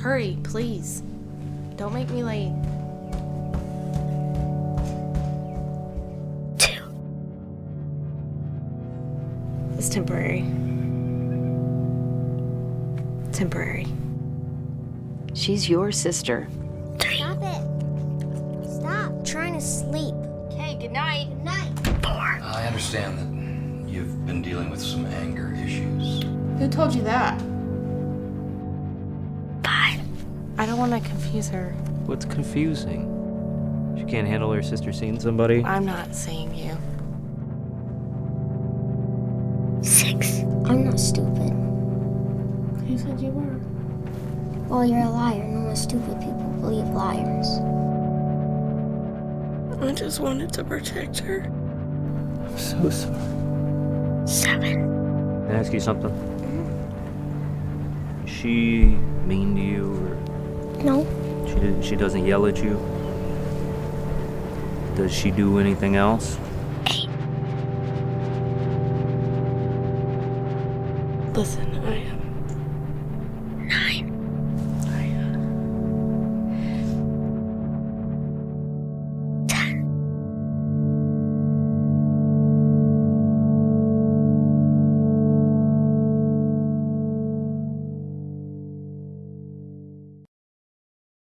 Hurry, please. Don't make me late. It's temporary. Temporary. She's your sister. Stop it. Stop trying to sleep. Okay, good night. Good night. Four. I understand that you've been dealing with some anger issues. Who told you that? I don't want to confuse her. What's confusing? She can't handle her sister seeing somebody? I'm not seeing you. Six. I'm not stupid. You said you were? Well, you're a liar. No stupid people believe liars. I just wanted to protect her. I'm so sorry. Seven. Can I ask you something? Mm-hmm. Is she mean to you or No. she, she doesn't yell at you? Does she do anything else? Listen, I have